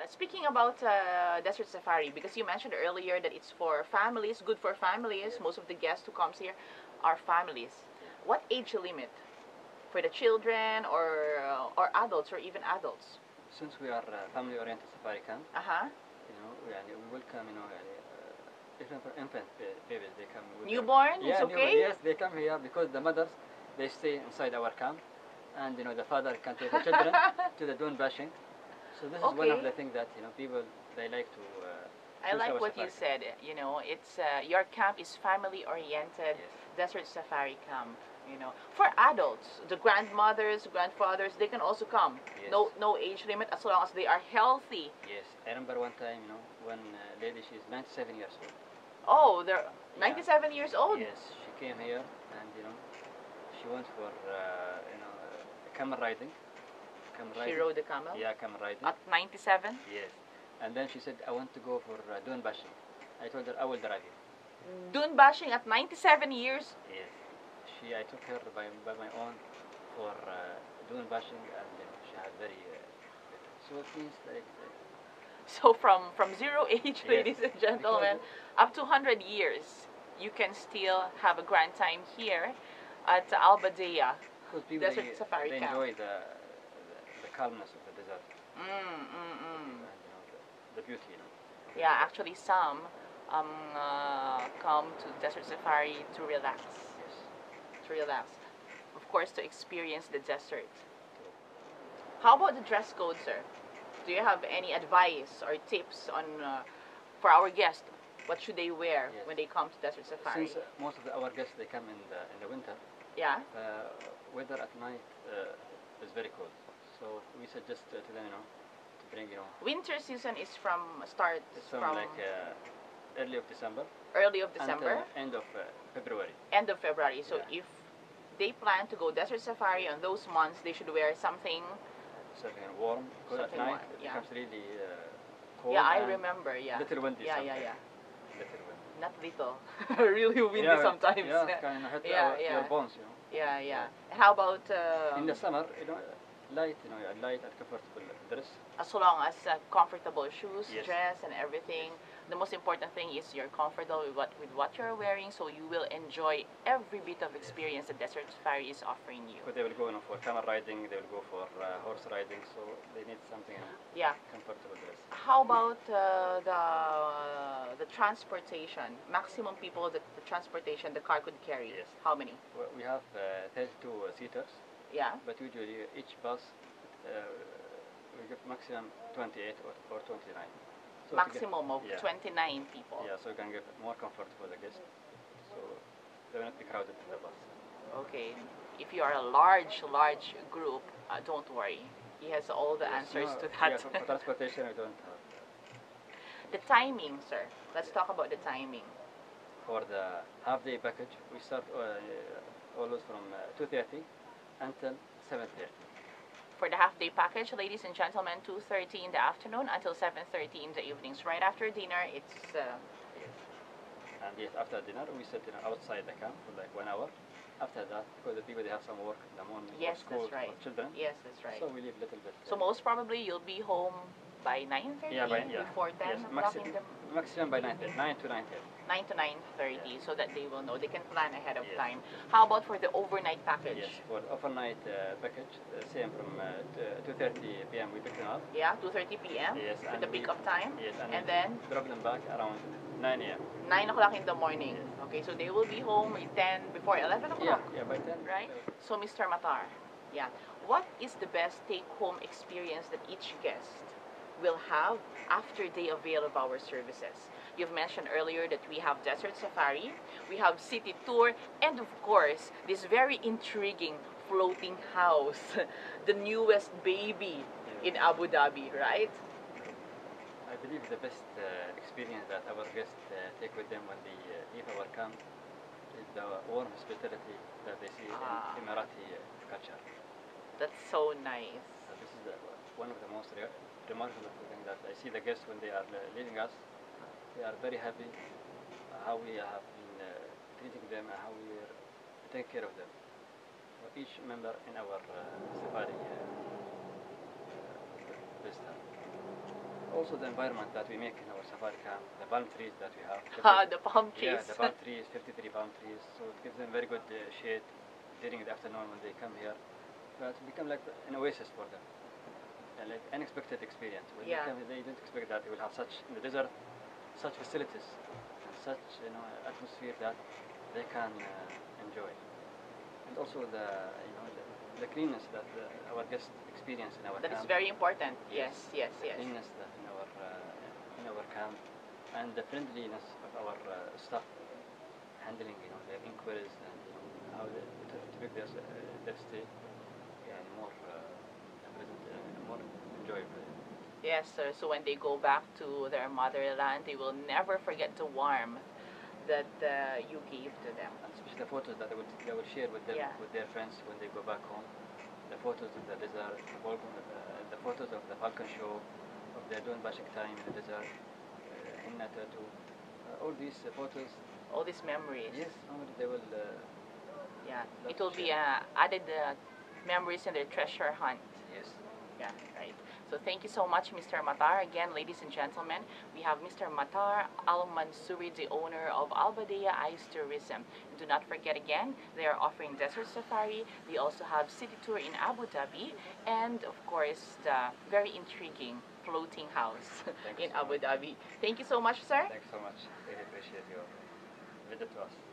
Uh, speaking about uh, Desert Safari, because you mentioned earlier that it's for families, good for families. Most of the guests who comes here are families. What age limit for the children or uh, or adults or even adults? Since we are family-oriented safari camp, uh -huh. you know, we, we welcome you know even uh, for infant babies they come. Newborn, them. okay. Newborn, yes, they come here because the mothers they stay inside our camp, and you know the father can take the children to the dune bashing. So this is one Okay. of the things that you know people they like to. Uh, I like what you said. You know, it's uh, your camp is family oriented. Yes. Desert Safari camp. You know, for adults, the grandmothers, grandfathers, they can also come. No, Yes. no age limit as long as they are healthy. Yes, I remember one time, you know, one uh, lady, she's 97 years old. Oh, they're Yeah. 97 years old. Yes, she came here and you know, she went for uh, you know uh, camel riding. Camel She rode the camel Yeah, camel riding. at 97. Yes, and then she said, I want to go for uh, dune bashing. I told her I will drive you. Dune bashing at 97 years. Yes, she I took her by by my own for uh, dune bashing and know, she had very. Uh, so it means like. Uh, So from from zero age, Yes, ladies and gentlemen, up to 100 years, you can still have a grand time here at Al Badeyah. because people Desert they, safari they camp. enjoy the, the calmness of the desert Mm, mm, mm. and you know the, the beauty. You know. Yeah, actually, some um, uh, come to Desert Safari to relax. Yes. To relax. Of course, to experience the desert. How about the dress code, sir? Do you have any advice or tips on uh, for our guests? What should they wear Yes. when they come to Desert Safari? Since uh, most of the, our guests they come in the in the winter, yeah. uh, weather at night uh, is very cold. So we suggest uh, to them, you know, to bring, you know, Winter season is from start from, like uh, early of December, early of December, end of uh, February. end of February. So Yeah. if they plan to go Desert Safari on those months, they should wear something. Something warm because at Something night warm, it yeah. becomes really uh, cold. yeah, I remember. Yeah. Little windy. Yeah, yeah, sometimes. yeah. Little windy. Not little. really windy yeah, sometimes. Yeah, it can hurt Yeah, our, yeah. your bones, you know. yeah, yeah. How about uh, in the summer, you know, light, you know, light and comfortable dress. as long as uh, comfortable shoes, Yes. dress, and everything? The most important thing is you're comfortable with what with what you're wearing, so you will enjoy every bit of experience the Desert Safari is offering you. Because they will go you know, for camel riding, they will go for uh, horse riding, so they need something Yeah. comfortable dress. How about uh, the the transportation? Maximum people that the transportation the car could carry. Yes. How many? We- We have uh, 32 uh, seaters, Yeah. but usually each bus uh, we give maximum 28 or, or 29. So to get- Maximum of yeah. 29 people. Yeah, so you can get more comfort for the guests, so they will not be crowded in the bus. Okay. If you are a large, large group, uh, don't worry. He has all the Yes, answers no, to Yeah, that. for, for transportation, we don't have. the timing, sir. Let's talk about the timing. For the half-day package, we start uh, always from uh, 2.30 until 7.30. For the half day package, ladies and gentlemen, 2.30 in the afternoon until 7.30 in the evenings. Right after dinner, it's... Uh, Yes. And yes, after dinner, we sit know, outside the camp for like one hour. After that, because the people they have some work in the morning yes, school that's right. children, Yes, that's right. so we leave a little bit. So uh, most probably you'll be home by 9.30, yeah, by, yeah. before 10 yes, o'clock in the... maximum by 9, 9 to 9 9 to 9.30 so that they will know. They can plan ahead of Yes. time. How about for the overnight package? Yes, for overnight uh, package, uh, same from uh, t- 2.30 p.m. we pick them up. Yeah, 2.30 p.m. Yes, for the we- pick up time. Yes, and, And then drop them back around 9 a.m. 9 o'clock in the morning. Yes. Okay, so they will be home at 10 before 11 Yeah, o'clock. yeah, by 10. Right? So, Mr. Matar, yeah, what is the best take-home experience that each guest will have after they avail of our services? You've mentioned earlier that we have Desert Safari, we have City Tour, and of course, this very intriguing floating house, the newest baby in Abu Dhabi, right? I believe the best uh, experience that our guests uh, take with them when they uh, leave our camp is the warm hospitality that they see Ah. in Emirati uh, culture. That's so nice. So this is the, one of the most re- remarkable things that I see the guests when they are uh, leaving us. They are very happy uh, how we have been uh, treating them and how we are taking care of them. So each member in our uh, safari uh, uh, also the environment that we make in our safari camp, the palm trees that we have. the Ah, the palm trees. Yeah, the palm trees, 53 palm trees, so it gives them very good uh, shade during the afternoon when they come here. So it become like an oasis for them, like unexpected experience. When Yeah. they come, they don't expect that they will have such in the desert, such facilities, and such you know atmosphere that they can uh, enjoy, and also the you know the, the cleanness that the, our guests experience in our That camp. That is very important. Yes, Yes. yes, yes. cleanliness that in our uh, in our camp and the friendliness of our uh, staff handling you know their inquiries and you know, how they, to, to make their, uh, their stay yeah, more pleasant more enjoyable. Yes, sir. So when they go back to their motherland, they will never forget the warmth that uh, you gave to them. And especially the photos that they will, they will share with them Yeah. with their friends when they go back home. The photos of the desert, the, Falcon, uh, the photos of the Falcon show, of their dune bashing time in the desert, uh, tattoo, uh, all these uh, photos. All these memories. Yes, they will. Uh, Yeah. It will be uh, added uh, memories in their treasure hunt. Yes. Yeah, right. So thank you so much, Mr. Matar. Again, ladies and gentlemen, we have Mr. Matar Al Mansoori, the owner of Albadea Ice Tourism. Do not forget again, they are offering desert safari. They also have city tour in Abu Dhabi, and of course, the very intriguing floating house Thank you in so Abu much. Dhabi. Thank you so much, sir. Thanks so much. Really appreciate your visit to us.